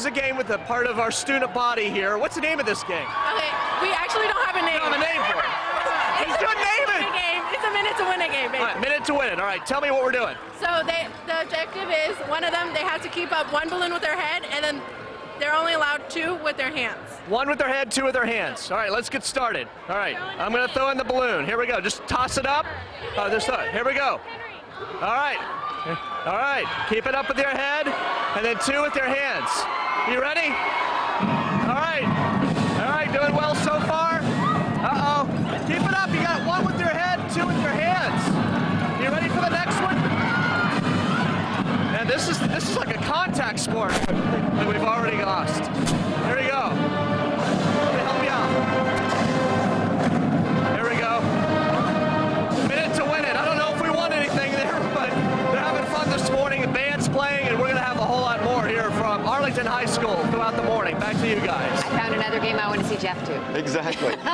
is a game with a part of our student body here. What's the name of this game? Okay, we actually don't have a name. I don't have a name for it. It's Just a name minute it. to win game. It's a minute to win a game, All right, minute to win it. All right, tell me what we're doing. So they, the objective is one of them they have to keep up one balloon with their head, and then they're only allowed two with their hands. One with their head, two with their hands. All right, let's get started. All right, I'm going to throw in the balloon. Here we go. Just toss it up. Oh, this side. Here we go. All right. All right. Keep it up with your head, and then two with your hands. You ready? All right. All right, doing well so far. Uh-oh. Keep it up. You got one with your head, two with your hands. You ready for the next one? And this is this is like a contact sport we've from Arlington High School throughout the morning. Back to you guys. I found another game I want to see Jeff do. Exactly.